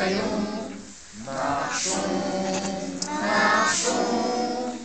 Marchons, marchons, marchons,